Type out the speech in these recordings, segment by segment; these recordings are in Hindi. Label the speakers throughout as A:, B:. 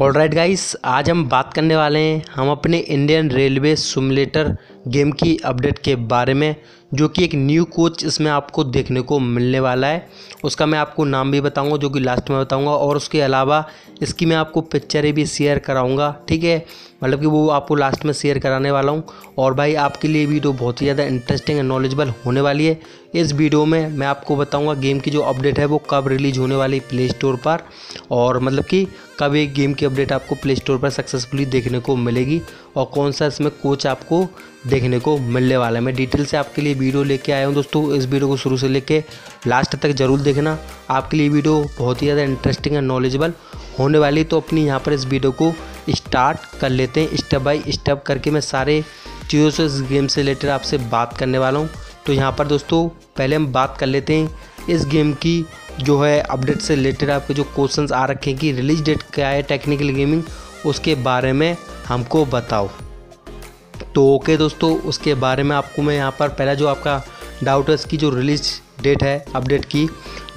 A: ऑल राइट गाइस आज हम बात करने वाले हैं हम अपने इंडियन रेलवे सिमुलेटर गेम की अपडेट के बारे में, जो कि एक न्यू कोच इसमें आपको देखने को मिलने वाला है। उसका मैं आपको नाम भी बताऊँगा, जो कि लास्ट में बताऊँगा, और उसके अलावा इसकी मैं आपको पिक्चरें भी शेयर कराऊँगा, ठीक है? मतलब कि वो आपको लास्ट में शेयर कराने वाला हूँ। और भाई, आपके लिए वीडियो बहुत ही ज़्यादा इंटरेस्टिंग एंड नॉलेजबल होने वाली है। इस वीडियो में मैं आपको बताऊँगा गेम की जो अपडेट है, वो कब रिलीज़ होने वाली प्ले स्टोर पर। और मतलब कि कब एक गेम की अपडेट आपको प्ले स्टोर पर सक्सेसफुली देखने को मिलेगी। और कौन सा इसमें कोच आपको देखने को मिलने वाला है। मैं डिटेल से आपके लिए वीडियो लेके आया हूँ दोस्तों। इस वीडियो को शुरू से लेके लास्ट तक ज़रूर देखना। आपके लिए वीडियो बहुत ही ज़्यादा इंटरेस्टिंग एंड नॉलेजेबल होने वाली तो अपनी यहाँ पर इस वीडियो को स्टार्ट कर लेते हैं। स्टेप बाई स्टेप करके मैं सारे चीज़ों से, इस गेम से रिलेटेड आपसे बात करने वाला हूँ। तो यहाँ पर दोस्तों, पहले हम बात कर लेते हैं। इस गेम की जो है अपडेट से रिलेटेड आपके जो क्वेश्चंस आ रखे हैं कि रिलीज़ डेट क्या है टेक्निकल गेमिंग उसके बारे में हमको बताओ। तो ओके दोस्तों, उसके बारे में आपको मैं यहाँ पर पहला जो आपका डाउट है, इसकी जो रिलीज़ डेट है अपडेट की,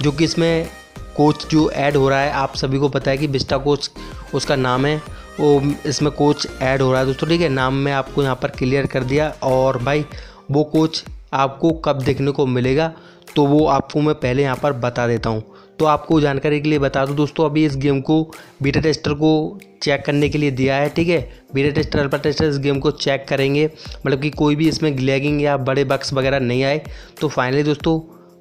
A: जो कि इसमें कोच जो ऐड हो रहा है, आप सभी को पता है कि बिस्टा कोच उसका नाम है। वो इसमें कोच ऐड हो रहा है दोस्तों, ठीक है? नाम मैं आपको यहाँ पर क्लियर कर दिया। और भाई, वो कोच आपको कब देखने को मिलेगा तो वो आपको मैं पहले यहाँ पर बता देता हूँ। तो आपको जानकारी के लिए बता दूँ दोस्तों, अभी इस गेम को बीटा टेस्टर को चेक करने के लिए दिया है, ठीक है? बीटा टेस्टर अल्फ़ा टेस्टर इस गेम को चेक करेंगे मतलब कि कोई भी इसमें ग्लैगिंग या बड़े बक्स वगैरह नहीं आए तो फाइनली दोस्तों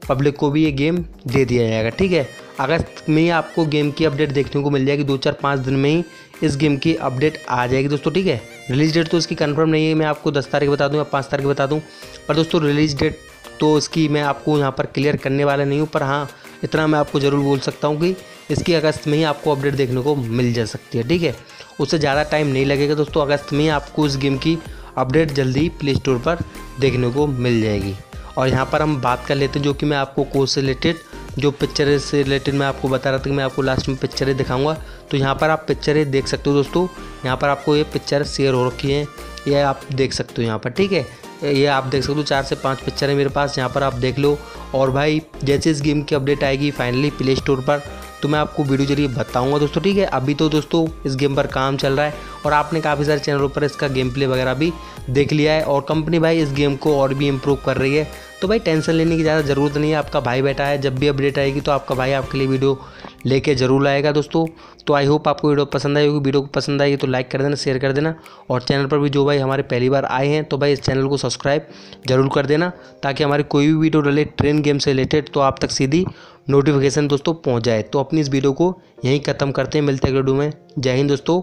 A: पब्लिक को भी ये गेम दे दिया जाएगा, ठीक है? अगस्त में आपको गेम की अपडेट देखने को मिल जाएगी, दो चार पाँच दिन में ही इस गेम की अपडेट आ जाएगी दोस्तों, ठीक है? रिलीज़ डेट तो इसकी कंफर्म नहीं है, मैं आपको दस तारीख बता दूँ या पाँच तारीख बता दूँ, पर दोस्तों रिलीज़ डेट तो इसकी मैं आपको यहाँ पर क्लियर करने वाला नहीं हूँ, पर हाँ इतना मैं आपको ज़रूर बोल सकता हूँ कि इसकी अगस्त में ही आपको अपडेट देखने को मिल जा सकती है, ठीक है? उससे ज़्यादा टाइम नहीं लगेगा दोस्तों, अगस्त में ही आपको इस गेम की अपडेट जल्दी प्ले स्टोर पर देखने को मिल जाएगी। और यहाँ पर हम बात कर लेते हैं जो कि मैं आपको कोर्स से रिलेटेड जो पिक्चर से रिलेटेड मैं आपको बता रहा था कि मैं आपको लास्ट में पिक्चरें दिखाऊँगा। तो यहाँ पर आप पिक्चरें देख सकते हो दोस्तों। यहाँ पर आपको ये पिक्चर शेयर हो रखी है, ये आप देख सकते हो यहाँ पर, ठीक है? ये आप देख सकते हो, चार से पाँच पिक्चर है मेरे पास, यहाँ पर आप देख लो। और भाई, जैसे इस गेम की अपडेट आएगी फाइनली प्ले स्टोर पर तो मैं आपको वीडियो ज़रिए बताऊँगा दोस्तों, ठीक है? अभी तो दोस्तों, इस गेम पर काम चल रहा है और आपने काफ़ी सारे चैनलों पर इसका गेम प्ले वगैरह भी देख लिया है और कंपनी भाई इस गेम को और भी इम्प्रूव कर रही है। तो भाई टेंशन लेने की ज़्यादा ज़रूरत नहीं है। आपका भाई बैठा है, जब भी अपडेट आएगी तो आपका भाई आपके लिए वीडियो लेके ज़रूर आएगा दोस्तों। तो आई होप आपको वीडियो पसंद आई होगी। वीडियो को पसंद आएगी तो लाइक कर देना शेयर कर देना। और चैनल पर भी जो भाई हमारे पहली बार आए हैं तो भाई इस चैनल को सब्सक्राइब ज़रूर कर देना ताकि हमारी कोई भी वीडियो डले ट्रेन गेम से रिलेटेड तो आप तक सीधी नोटिफिकेशन दोस्तों पहुँच जाए। तो अपनी इस वीडियो को यहीं ख़त्म करते हैं। मिलते हैं वीडियो में। जय हिंद दोस्तों।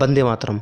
A: बंदे मातरम।